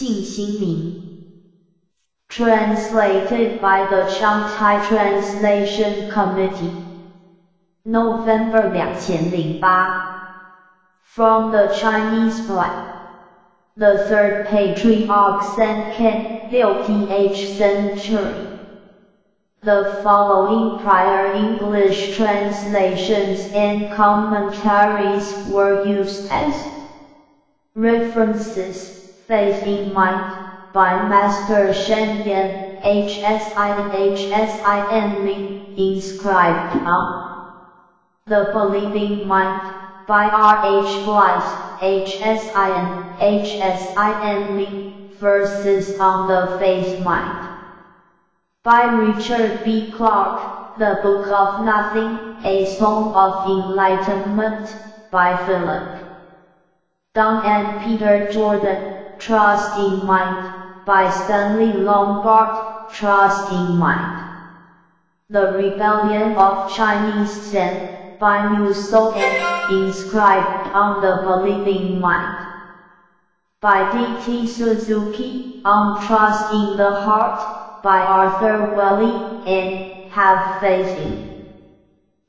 Xi Translated by the Chung Tai Translation Committee. November 2008. From the Chinese play. The Third Patriarch Sengcan, 6th century. The following prior English translations and commentaries were used as references in mind, by Master Sheng Yen, HSI HSIN Ling, inscribed on the believing mind, by R. H. Blyth, HSIN, HSIN Ling, verses on the faith mind. By Richard B. Clark, The Book of Nothing, A Song of Enlightenment, by Philip Don and Peter Jordan, Trust in Mind, by Stanley Lombard, Trust in Mind. The Rebellion of Chinese Zen, by Mu Soeng and inscribed on the believing mind. By D.T. Suzuki, on Trust in the Heart, by Arthur Waley, and Have Faith in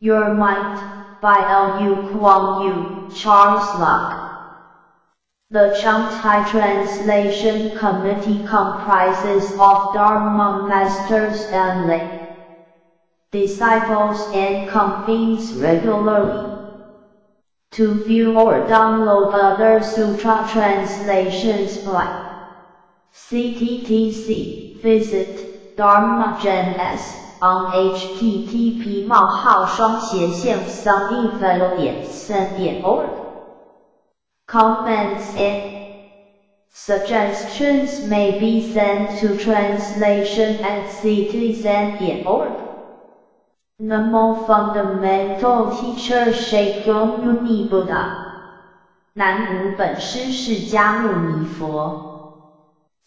Your Mind, by L.U. Kwong Yu, Charles Luk. The Chung Tai Translation Committee comprises of Dharma Masters Stanley disciples and convenes regularly. To view or download other sutra translations by CTTC, visit dharma.js on http Comments and suggestions may be sent to translation at ctzen.org. The more Fundamental Teacher Shakyamuni Buddha 南无本师释迦牟尼佛。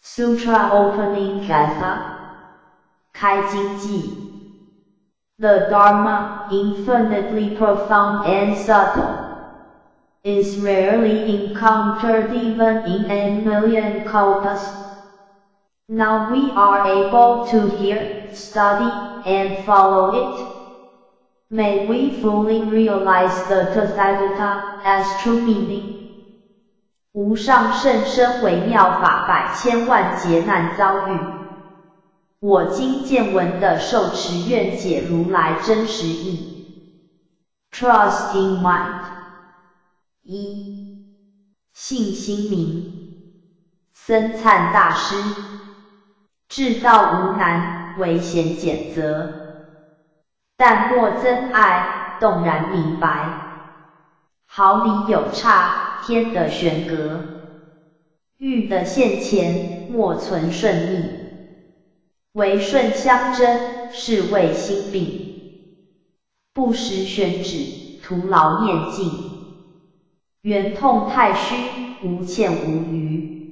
Sutra Opening Gatha 开经偈 The Dharma, infinitely profound and subtle is rarely encountered even in a million kalpas. Now we are able to hear, study, and follow it. May we fully realize the Tathagata as true meaning. 无上甚深微妙法百千万劫难遭遇，我今见闻的受持愿解如来真实义。Trust in mind. 一信心明，僧璨大师，至道无难，唯贤简择，但莫增爱，动然明白，毫厘有差，天的玄格，欲的现前，莫存顺逆，唯顺相争，是谓心病，不识选指，徒劳念经。圆痛太虚，无欠无余，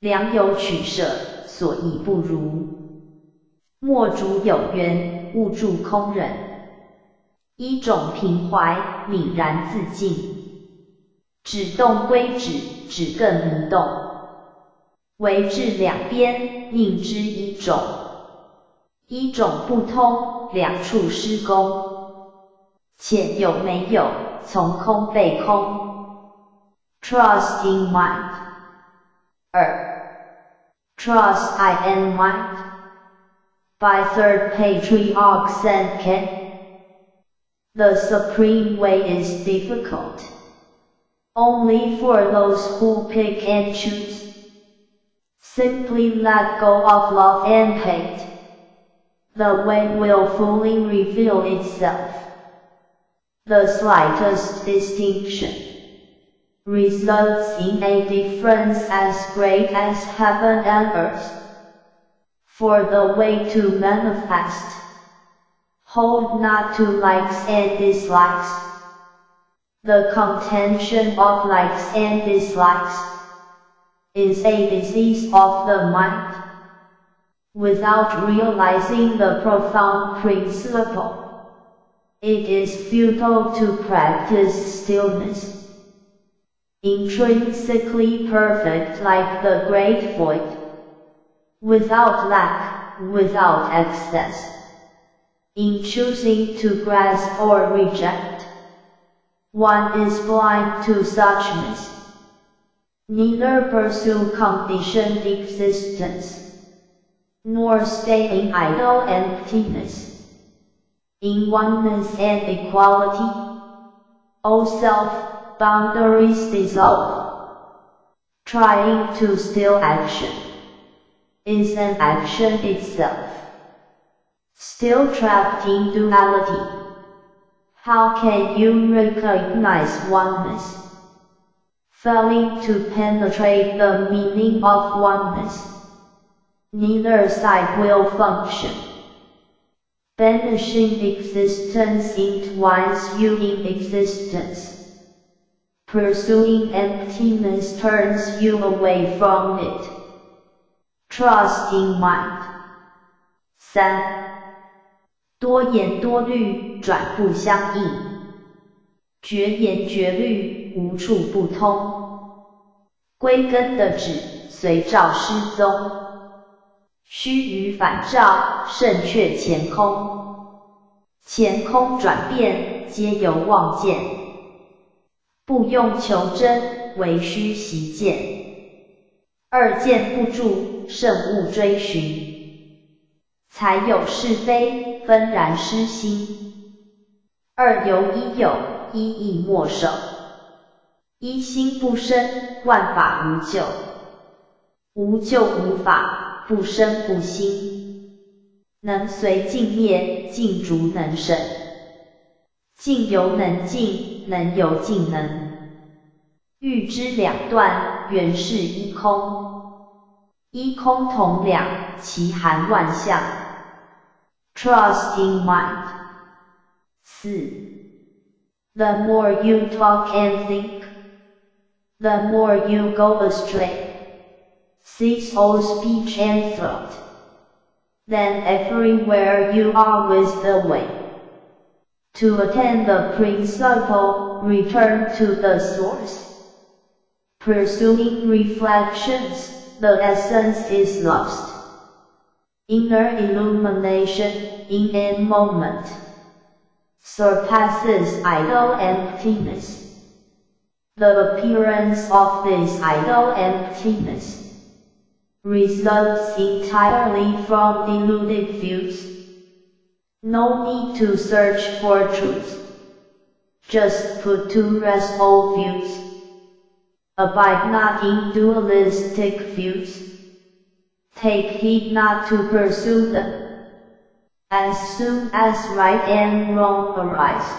良有取舍，所以不如。莫主有缘，勿助空忍。一种平怀，泯然自尽。只动归止，止更迷动。为至两边，宁之一种。一种不通，两处施功。且有没有，从空被空。Trust in mind. Er. Trust I in mind. By third patriarch Sengcan. The supreme way is difficult. Only for those who pick and choose. Simply let go of love and hate. The way will fully reveal itself. The slightest distinction results in a difference as great as heaven and earth. For the way to manifest, hold not to likes and dislikes. The contention of likes and dislikes is a disease of the mind. Without realizing the profound principle, it is futile to practice stillness. Intrinsically perfect like the great void, without lack, without excess. In choosing to grasp or reject, one is blind to suchness. Neither pursue conditioned existence, nor stay in idle emptiness. In oneness and equality, all self boundaries dissolve. Trying to steal action is an action itself. Still trapped in duality. How can you recognize oneness? Failing to penetrate the meaning of oneness. Neither side will function. Banishing existence entwines you in existence. Pursuing emptiness turns you away from it. Trust in mind. 三多言多虑，转不相应；绝言绝虑，无处不通。归根的指，随照失踪；须臾反照，胜却前空。前空转变，皆由望见。不用求真，唯须习见。二见不住，慎勿追寻。才有是非，纷然失心；二由一有，一亦莫守。一心不生，万法无救；无救无法，不生不兴。能随境灭，境逐能生；境由能尽，能有尽能。欲知两断，原是一空。一空同两，其含万象。Trust in mind. 4. The more you talk and think, the more you go astray. Cease all speech and thought. Then everywhere you are with the way. To attain the principle, return to the source. Pursuing reflections, the essence is lost inner illumination, in a moment, surpasses idle emptiness. The appearance of this idle emptiness results entirely from deluded views. No need to search for truth. Just put to rest all views. Abide not in dualistic views. Take heed not to pursue them. As soon as right and wrong arise,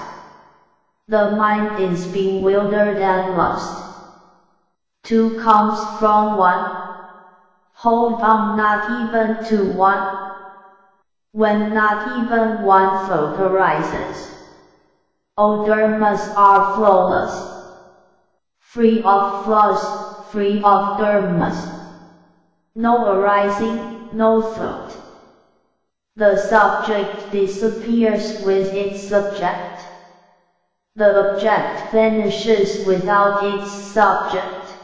the mind is bewildered and lost. Two comes from one. Hold on not even to one. When not even one thought arises, all dharmas are flawless. Free of flaws, free of dharmas no arising, no thought. The subject disappears with its subject. The object vanishes without its subject.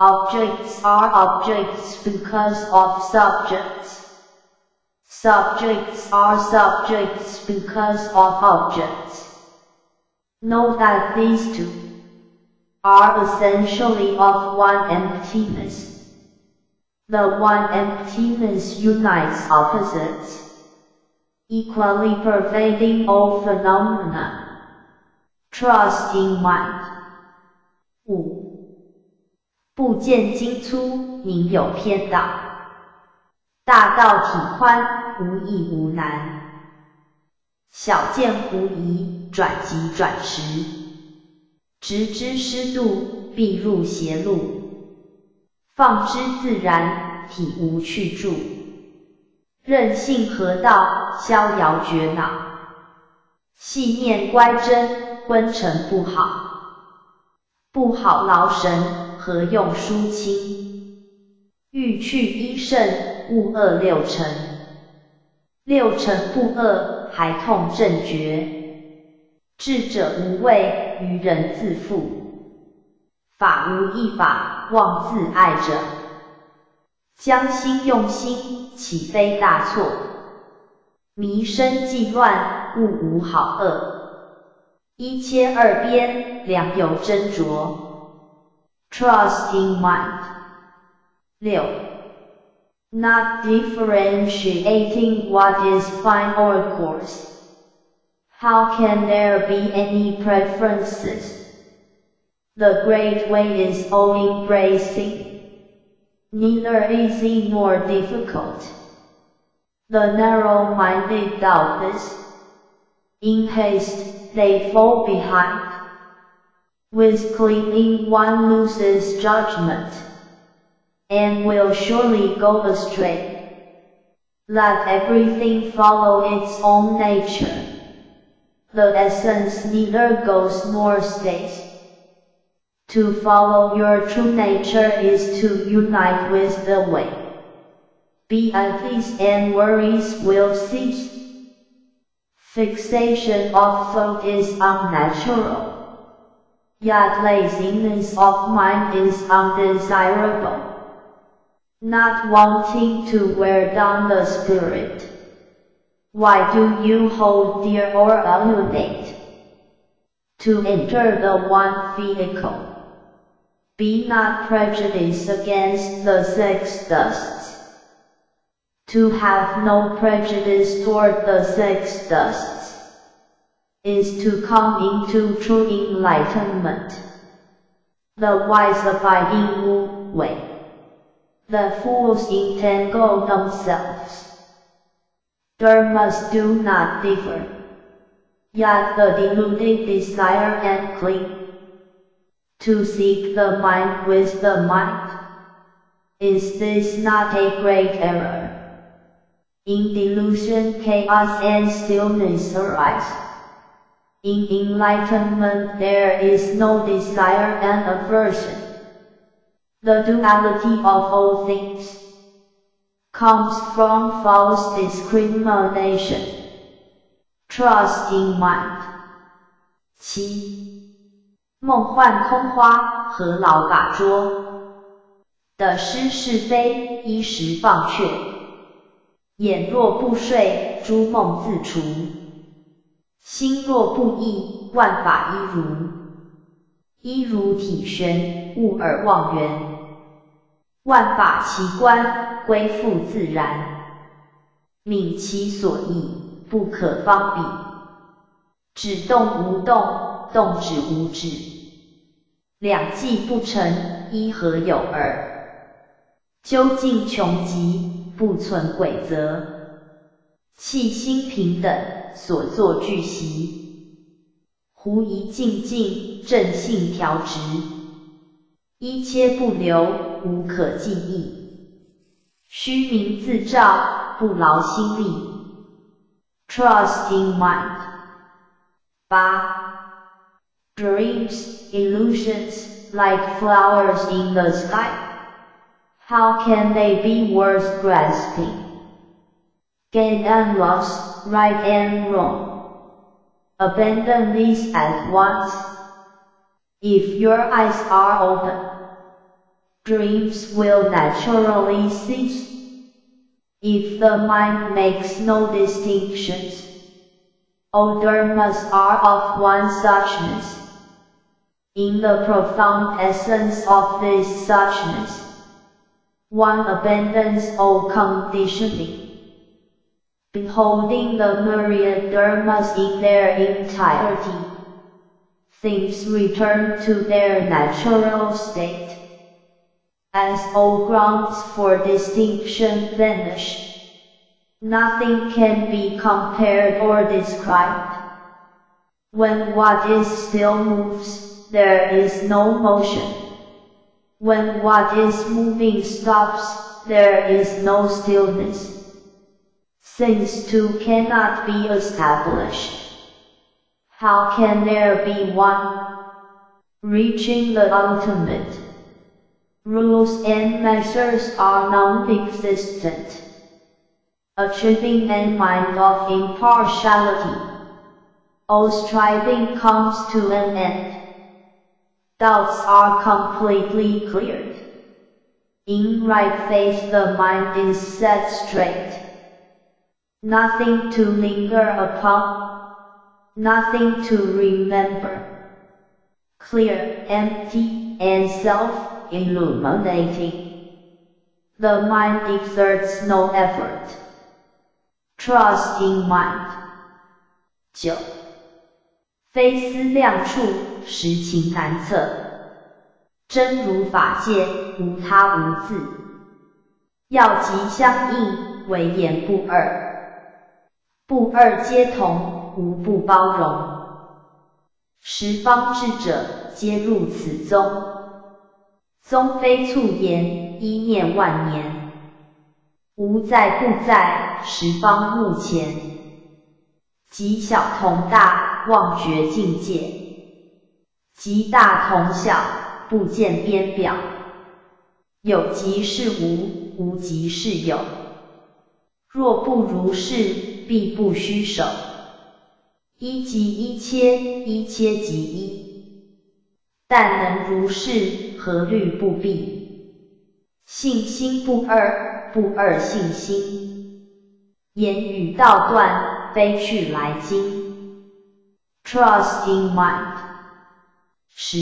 Objects are objects because of subjects. Subjects are subjects because of objects. Know that these two are essentially of one emptiness. The one emptiness unites opposites, equally pervading all phenomena. Trust in mind. 五，不见精粗，宁有偏道。 大道体宽，无易无难。小见狐疑，转急转迟。直知失度，必入邪路。放之自然，体无去处。任性何道，逍遥绝脑。细念乖真，昏沉不好。不好劳神，何用疏清？欲去医圣，勿恶六尘。六尘不恶，还痛正觉。智者无畏，愚人自负。法无一法，妄自爱者，将心用心，岂非大错？迷生计乱，物无好恶，一切二边，良有斟酌。Trust in mind。六，Not differentiating what is fine or coarse. How can there be any preferences? The great way is all embracing, neither easy nor difficult. The narrow-minded doubt this. In haste, they fall behind. With clinging one loses judgment, and will surely go astray. Let everything follow its own nature. The essence neither goes nor stays. To follow your true nature is to unite with the way. Be at peace and worries will cease. Fixation of thought is unnatural. Yet laziness of mind is undesirable. Not wanting to wear down the spirit. Why do you hold dear or illuminate? To enter the one vehicle. Be not prejudiced against the six dusts. To have no prejudice toward the six dusts is to come into true enlightenment. The wise abide in Wu Wei. The fools entangle themselves. Dharmas do not differ. Yet the deluded desire and cling. To seek the mind with the mind. Is this not a great error? In delusion chaos and stillness arise. In enlightenment there is no desire and aversion. The duality of all things comes from false discrimination. Trust in mind. 七，梦幻空花，何劳把捉？的失是非，一时放却。眼若不睡，诸梦自除；心若不逸，万法一如。一如体玄，悟而忘源。万法齐观，归复自然，命其所依，不可方比。止动无动，动止无止，两计不成，一何有二？究竟穷极，不存鬼则。气心平等，所作俱习。狐疑静静，正性调直。一切不留，无可记忆。虚名自照，不劳心力。Trust in mind. 八 Dreams, illusions, like flowers in the sky. How can they be worth grasping? Gain and loss, right and wrong. Abandon these at once. If your eyes are open, dreams will naturally cease. If the mind makes no distinctions, all dharmas are of one suchness. In the profound essence of this suchness, one abandons all conditioning. Beholding the myriad dharmas in their entirety, things return to their natural state. As all grounds for distinction vanish, nothing can be compared or described. When what is still moves, there is no motion. When what is moving stops, there is no stillness. Since two cannot be established, how can there be one? Reaching the ultimate. Rules and measures are non-existent. Achieving a mind of impartiality. All striving comes to an end. Doubts are completely cleared. In right faith the mind is set straight. Nothing to linger upon, nothing to remember. Clear, empty, and illuminating The mind exerts no effort. Trust in mind. 九，非思量处，实情难测。真如法界，无他无自。要即相应，唯言不二。不二皆同，无不包容。十方智者，皆入此宗。宗非促言，一念万年。无在不在，十方目前。极小同大，望觉境界；极大同小，不见边表。有即是无，无即是有。若不如是，必不虚守。一即一切，一切即一。但能如是，何虑不必？信心不二，不二信心。言语道断，飞去来经。Trust in mind. 十。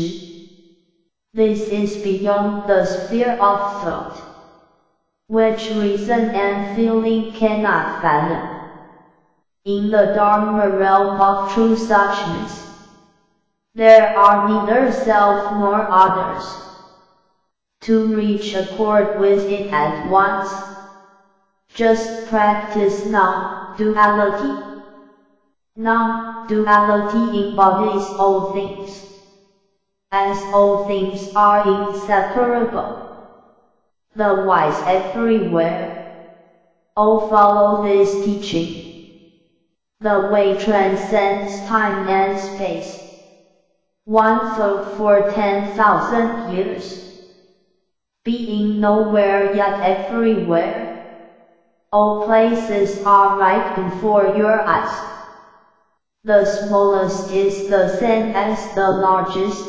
This is beyond the sphere of thought, which reason and feeling cannot fathom. In the Dharma realm of true suchness, there are neither self nor others. To reach accord with it at once, just practice non-duality. Non-duality embodies all things, as all things are inseparable. The wise everywhere all follow this teaching. The way transcends time and space. One thought for ten thousand years. Being nowhere yet everywhere. All places are right before your eyes. The smallest is the same as the largest.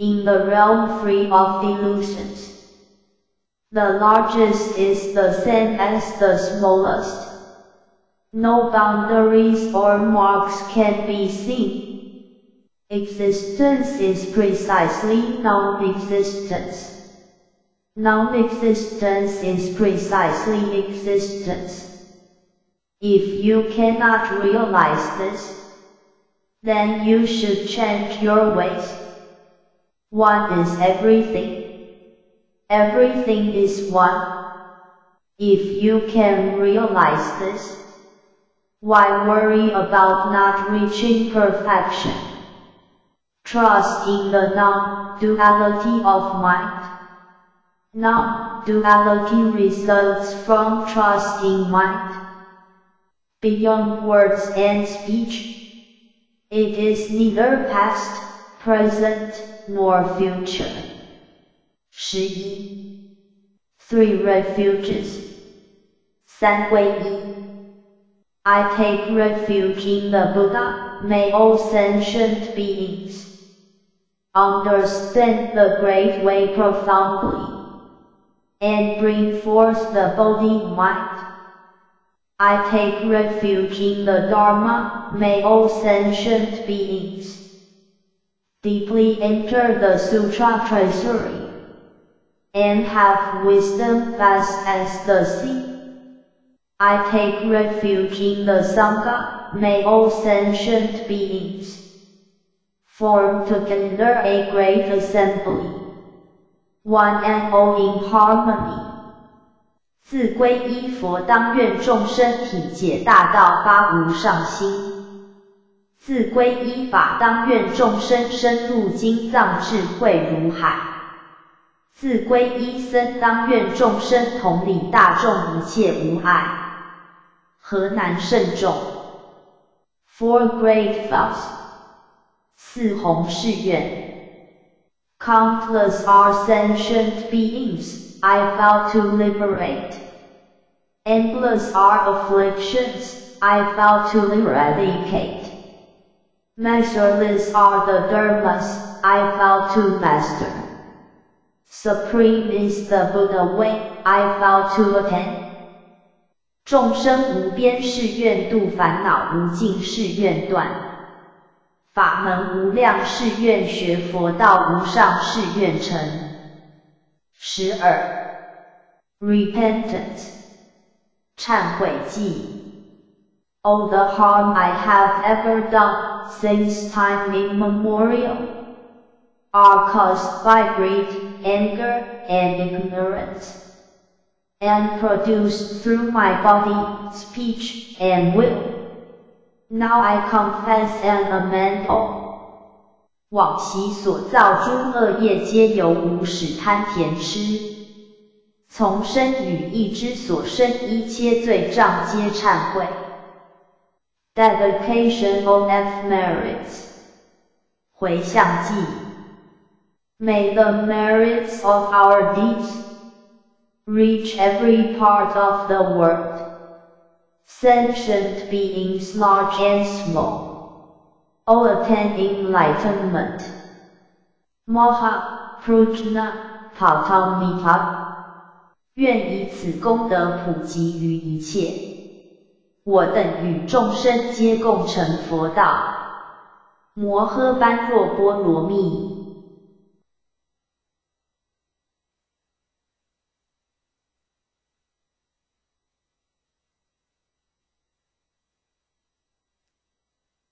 In the realm free of illusions. The largest is the same as the smallest. No boundaries or marks can be seen. Existence is precisely non-existence. Non-existence is precisely existence. If you cannot realize this, then you should change your ways. One is everything. Everything is one. If you can realize this, why worry about not reaching perfection? Trust in the non-duality of mind. Non-duality results from trusting mind. Beyond words and speech, it is neither past, present, nor future. 11. Three refuges. 三归一 I take refuge in the Buddha, may all sentient beings understand the great way profoundly and bring forth the Bodhi mind. I take refuge in the Dharma, may all sentient beings deeply enter the Sutra treasury and have wisdom vast as the sea. I take refuge in the Sangha, may all sentient beings form together a great assembly, one and all in harmony. 自归依佛，当愿众生体解大道，发无上心；自归依法，当愿众生深入经藏，智慧如海；自归依僧，当愿众生同理大众，一切无碍。河南慎重，Four great vows，四弘誓愿。Countless are sentient beings, I vow to liberate. Endless are afflictions, I vow to eradicate. Measureless are the dharmas, I vow to master. Supreme is the Buddha way, I vow to attain. 众生无边誓愿度，烦恼无尽誓愿断， 法门无量誓愿学佛道无上誓愿成。十二，repentance，忏悔偈。All the harm I have ever done since time immemorial are caused by greed, anger, and ignorance, and produced through my body, speech, and will. Now I confess and amend all 往昔所造诸恶业，皆由无始贪甜痴，从身语意之所生一切罪障，皆忏悔。Dedication of F merits，回向偈。May the merits of our deeds reach every part of the world. Sentient beings large and small, all attain enlightenment. Moha Prajna Patamita 愿以此功德普及于一切，我等与众生皆共成佛道。摩诃般若波罗蜜。